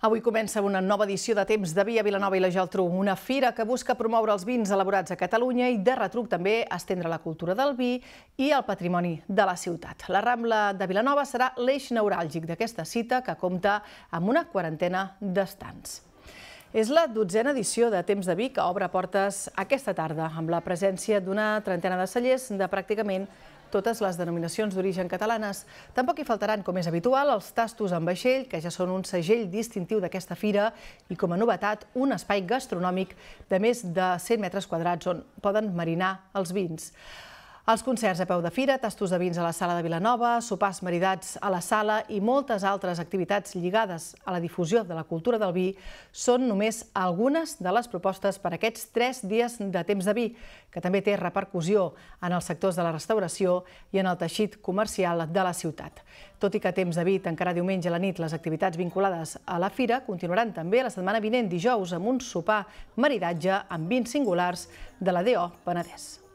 Avui comença una nova edició de Temps de Via Vilanova i la Geltrú, una fira que busca promoure els vins elaborats a Catalunya i de retruc també estendre la cultura del vi i el patrimoni de la ciutat. La Rambla de Vilanova serà l'eix neuràlgic d'aquesta cita que compta amb una quarantena d'estants. És la dotzena edició de Temps de Vi que obre portes aquesta tarda amb la presència d'una trentena de cellers de pràcticament totes les denominacions d'origen catalanes. Tampoc hi faltaran, com és habitual, els tastos amb vaixell, que ja són un segell distintiu d'aquesta fira, i com a novetat, un espai gastronòmic de més de 100 metres quadrats on poden marinar els vins. Els concerts a peu de fira, tastos de vins a la sala de Vilanova, sopars maridats a la sala i moltes altres activitats lligades a la difusió de la cultura del vi són només algunes de les propostes per aquests tres dies de temps de vi, que també té repercussió en els sectors de la restauració i en el teixit comercial de la ciutat. Tot i que Temps de Vi tancarà diumenge a la nit les activitats vinculades a la fira, continuaran també la setmana vinent dijous amb un sopar maridatge amb vins singulars de la DO Penedès.